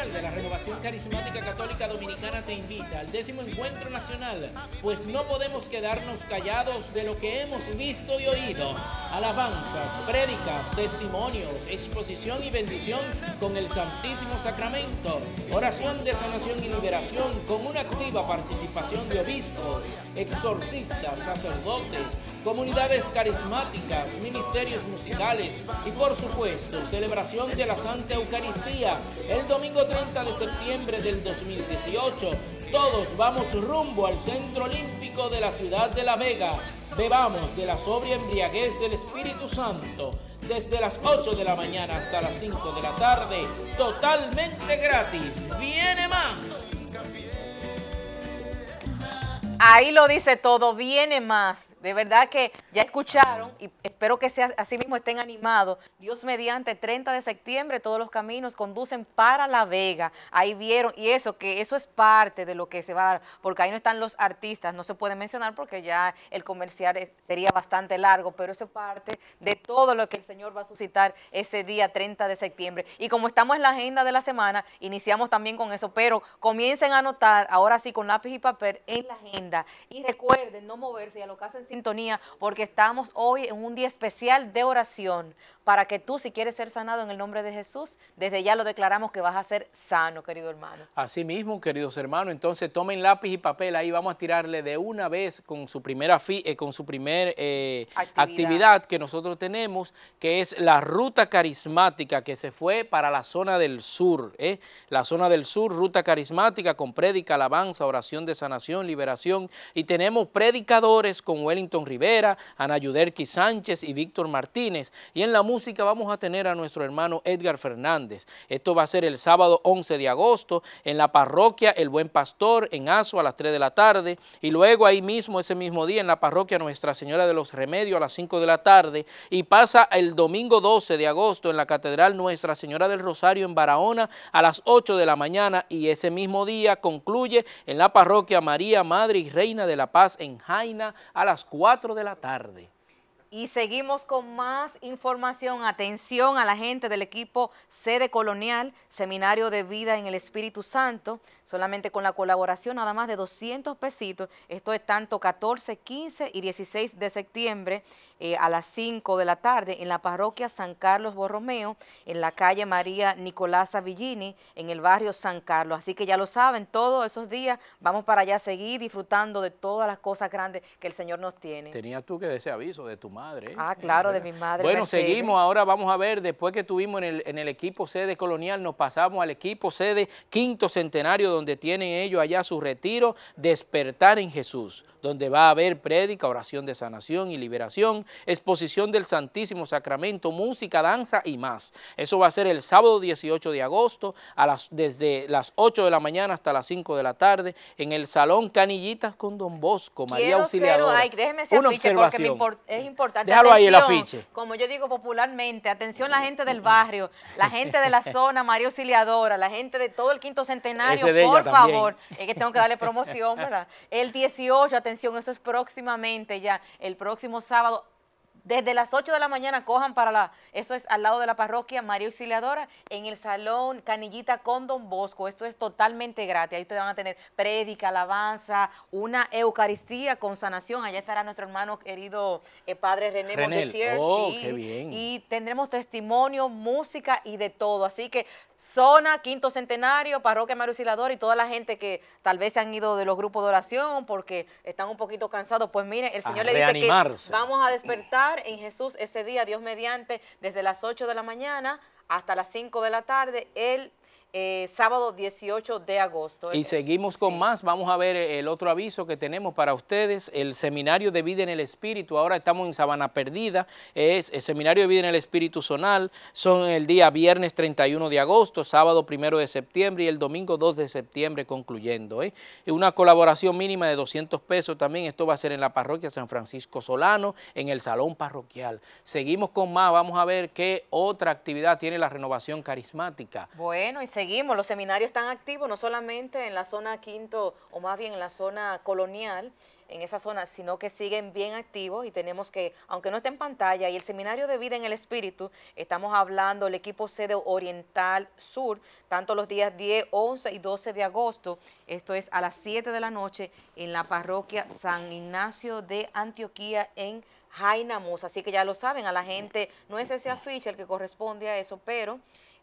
Nacional de la Renovación Carismática Católica Dominicana te invita al décimo encuentro nacional, pues no podemos quedarnos callados de lo que hemos visto y oído. Alabanzas, prédicas, testimonios, exposición y bendición con el Santísimo Sacramento, oración de sanación y liberación con una activa participación de obispos, exorcistas, sacerdotes, comunidades carismáticas, ministerios musicales y por supuesto celebración de la Santa Eucaristía el domingo 30 de septiembre del 2018. Todos vamos rumbo al Centro Olímpico de la ciudad de La Vega. Bebamos de la sobria embriaguez del Espíritu Santo desde las 8 de la mañana hasta las 5 de la tarde, totalmente gratis. ¡Viene más! Ahí lo dice todo, viene más. De verdad que ya escucharon y espero que sea, así mismo estén animados. Dios mediante 30 de septiembre todos los caminos conducen para La Vega. Ahí vieron y eso, que eso es parte de lo que se va a dar, porque ahí no están los artistas, no se puede mencionar porque ya el comercial sería bastante largo, pero eso es parte de todo lo que el Señor va a suscitar ese día 30 de septiembre. Y como estamos en la agenda de la semana, iniciamos también con eso, pero comiencen a anotar ahora sí con lápiz y papel en la agenda y recuerden no moverse y a lo que hacen sintonía porque estamos hoy en un día especial de oración para que tú, si quieres ser sanado en el nombre de Jesús, desde ya lo declaramos que vas a ser sano, querido hermano. Así mismo, queridos hermanos, entonces tomen lápiz y papel, ahí vamos a tirarle de una vez con su primera fi, eh, con su primer eh, actividad. que nosotros tenemos, que es la ruta carismática que se fue para la zona del sur, eh, la zona del sur, ruta carismática con prédica, alabanza, oración de sanación, liberación, y tenemos predicadores con Wellington Rivera, Ana Yuderki Sánchez y Víctor Martínez, y en la música vamos a tener a nuestro hermano Edgar Fernández. Esto va a ser el sábado 11 de agosto en la parroquia El Buen Pastor en Azo a las 3 de la tarde. Y luego ahí mismo, ese mismo día, en la parroquia Nuestra Señora de los Remedios a las 5 de la tarde. Y pasa el domingo 12 de agosto en la Catedral Nuestra Señora del Rosario en Barahona a las 8 de la mañana. Y ese mismo día concluye en la parroquia María Madre y Reina de la Paz en Jaina a las 4 de la tarde. Y seguimos con más información. Atención a la gente del equipo Sede Colonial, Seminario de Vida en el Espíritu Santo, solamente con la colaboración nada más de 200 pesitos. Esto es tanto 14, 15 y 16 de septiembre eh, a las 5 de la tarde en la parroquia San Carlos Borromeo, en la calle María Nicolasa Villini, en el barrio San Carlos. Así que ya lo saben, todos esos días vamos para allá a seguir disfrutando de todas las cosas grandes que el Señor nos tiene. Tenías tú que ese aviso de tu madre madre. Ah, claro, de mi madre. Bueno, seguimos, ahora vamos a ver, después que estuvimos en el, en el equipo sede colonial, nos pasamos al equipo sede quinto centenario, donde tienen ellos allá su retiro, despertar en Jesús, donde va a haber prédica, oración de sanación y liberación, exposición del Santísimo Sacramento, música, danza y más. Eso va a ser el sábado 18 de agosto, a las, desde las 8 de la mañana hasta las 5 de la tarde, en el Salón Canillitas con Don Bosco, María Auxiliadora. déjeme ese Una porque es importante Déjalo ahí el afiche. Como yo digo popularmente, atención la gente del barrio, la gente de la zona María Auxiliadora, la gente de todo el quinto centenario, por favor, es que tengo que darle promoción, ¿verdad? El 18, atención, eso es próximamente ya, el próximo sábado, desde las 8 de la mañana cojan para la, eso es al lado de la parroquia María Auxiliadora, en el salón Canillita con Don Bosco. Esto es totalmente gratis. Ahí ustedes van a tener prédica, alabanza, una Eucaristía con sanación. Allá estará nuestro hermano querido eh, Padre René Montesier. Oh, qué bien. Y tendremos testimonio, música y de todo. Así que zona, quinto centenario, parroquia María Auxiliadora y toda la gente que tal vez se han ido de los grupos de oración porque están un poquito cansados. Pues miren, el Señor le dice que vamos a despertar en Jesús ese día, Dios mediante, desde las 8 de la mañana hasta las 5 de la tarde, el eh, sábado 18 de agosto. Y seguimos con más, vamos a ver el otro aviso que tenemos para ustedes, el Seminario de Vida en el Espíritu, ahora estamos en Sabana Perdida, es el Seminario de Vida en el Espíritu Zonal, son el día viernes 31 de agosto, sábado 1 de septiembre y el domingo 2 de septiembre concluyendo. ¿eh? Una colaboración mínima de 200 pesos también, esto va a ser en la parroquia San Francisco Solano, en el Salón Parroquial. Seguimos con más, vamos a ver qué otra actividad tiene la renovación carismática. Bueno, y seguimos, los seminarios están activos no solamente en la zona quinto o más bien en la zona colonial, en esa zona, sino que siguen bien activos y tenemos que, aunque no esté en pantalla, y el Seminario de Vida en el Espíritu, estamos hablando el equipo sede Oriental Sur, tanto los días 10, 11 y 12 de agosto, esto es a las 7 de la noche en la parroquia San Ignacio de Antioquía en Jainamos, así que ya lo saben, a la gente no es ese afiche el que corresponde a eso, pero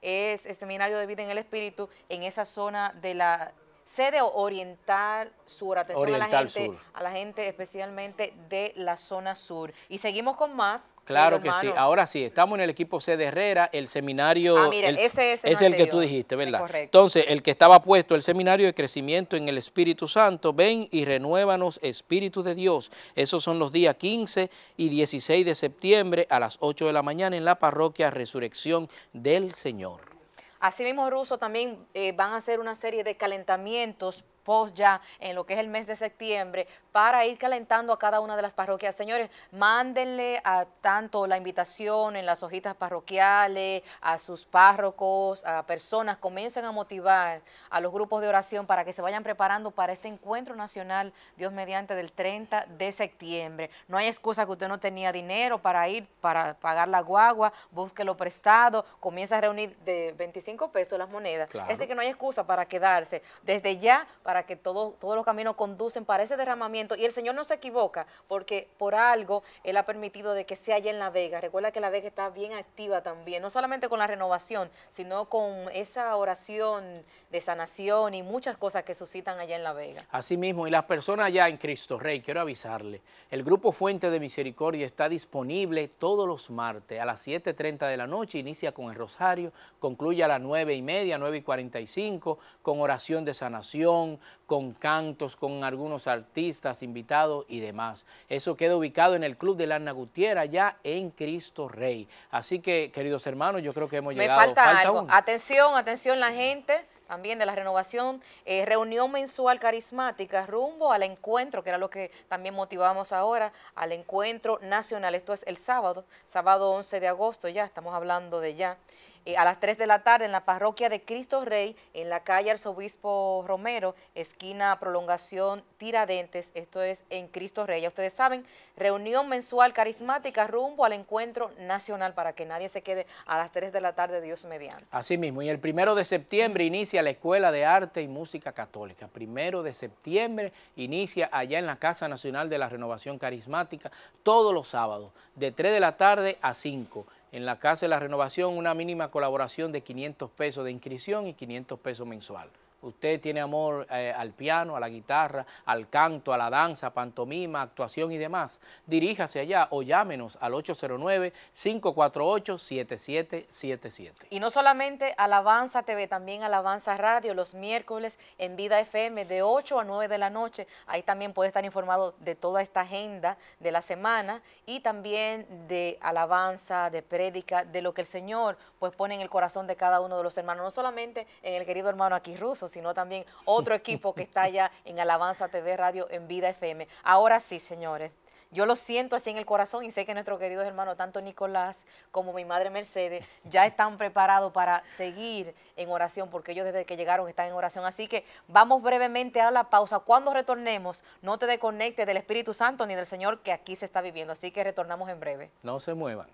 es el Seminario de Vida en el Espíritu en esa zona de la sede oriental sur, atención a la gente, a la gente especialmente de la zona sur. Y seguimos con más. Claro que sí, ahora sí, estamos en el equipo sede Herrera, el seminario ah, ese, es el que tú dijiste, ¿verdad? Entonces, el que estaba puesto, el seminario de crecimiento en el Espíritu Santo, ven y renuévanos Espíritu de Dios. Esos son los días 15 y 16 de septiembre a las 8 de la mañana en la parroquia Resurrección del Señor. Asimismo, Ruso, también eh, van a hacer una serie de calentamientos post ya en lo que es el mes de septiembre para ir calentando a cada una de las parroquias. Señores, mándenle a tanto la invitación en las hojitas parroquiales, a sus párrocos, a personas, comiencen a motivar a los grupos de oración para que se vayan preparando para este encuentro nacional, Dios mediante, del 30 de septiembre. No hay excusa que usted no tenía dinero para ir, para pagar la guagua, búsquelo prestado, comienza a reunir de 25 pesos las monedas. Claro. Es que no hay excusa para quedarse. Desde ya, para que todo, todos los caminos conducen para ese derramamiento. Y el Señor no se equivoca, porque por algo Él ha permitido de que sea allá en La Vega. Recuerda que La Vega está bien activa también, no solamente con la renovación, sino con esa oración de sanación y muchas cosas que suscitan allá en La Vega. Así mismo, y las personas allá en Cristo Rey, quiero avisarle, el Grupo Fuente de Misericordia está disponible todos los martes a las 7.30 de la noche, inicia con el Rosario, concluye a las 9 y media, 9 y 45, con oración de sanación, con cantos, con algunos artistas invitados y demás. Eso queda ubicado en el Club de la Gutiérrez, allá en Cristo Rey. Así que, queridos hermanos, yo creo que hemos llegado. Me falta, algo. Atención, atención la gente también de la renovación, eh, reunión mensual carismática rumbo al encuentro, que era lo que también motivamos ahora, al encuentro nacional. Esto es el sábado, sábado 11 de agosto, ya estamos hablando de ya. Eh, a las 3 de la tarde en la parroquia de Cristo Rey, en la calle Arzobispo Romero, esquina Prolongación Tiradentes, esto es en Cristo Rey. Ya ustedes saben, reunión mensual carismática rumbo al encuentro nacional para que nadie se quede a las 3 de la tarde, Dios mediante. Así mismo, y el primero de septiembre inicia la Escuela de Arte y Música Católica. Primero de septiembre inicia allá en la Casa Nacional de la Renovación Carismática, todos los sábados, de 3 de la tarde a 5 en la Casa de la Renovación una mínima colaboración de 500 pesos de inscripción y 500 pesos mensual usted tiene amor eh, al piano, a la guitarra, al canto, a la danza, pantomima, actuación y demás, diríjase allá o llámenos al 809-548-7777. Y no solamente Alabanza TV, también Alabanza Radio los miércoles en Vida FM de 8 a 9 de la noche. Ahí también puede estar informado de toda esta agenda de la semana y también de alabanza, de prédica, de lo que el Señor pues pone en el corazón de cada uno de los hermanos, no solamente en el querido hermano aquí ruso, también otro equipo que está allá en Alabanza TV Radio en Vida FM. Ahora sí, señores, yo lo siento así en el corazón y sé que nuestros queridos hermanos, tanto Nicolás como mi madre Mercedes, ya están preparados para seguir en oración, porque ellos desde que llegaron están en oración. Así que vamos brevemente a la pausa. Cuando retornemos, no te desconectes del Espíritu Santo ni del Señor que aquí se está viviendo. Así que retornamos en breve. No se muevan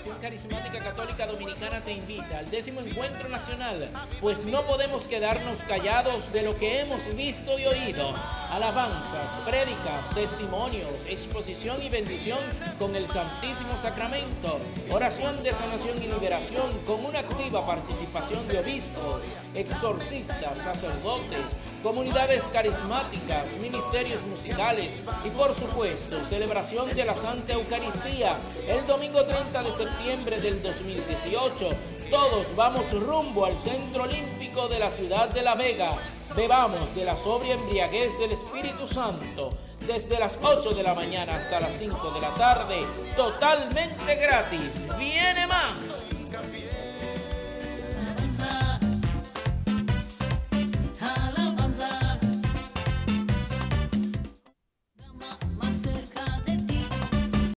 Renovación Carismática Católica Dominicana te invita al décimo encuentro nacional, pues no podemos quedarnos callados de lo que hemos visto y oído. Alabanzas, prédicas, testimonios, exposición y bendición con el Santísimo Sacramento, oración de sanación y liberación con una activa participación de obispos, exorcistas, sacerdotes, comunidades carismáticas, ministerios musicales y por supuesto celebración de la Santa Eucaristía el domingo 30 de septiembre del 2018. Todos vamos rumbo al Centro Olímpico de la ciudad de La Vega. Bebamos de la sobria embriaguez del Espíritu Santo desde las 8 de la mañana hasta las 5 de la tarde, totalmente gratis. ¡Viene más!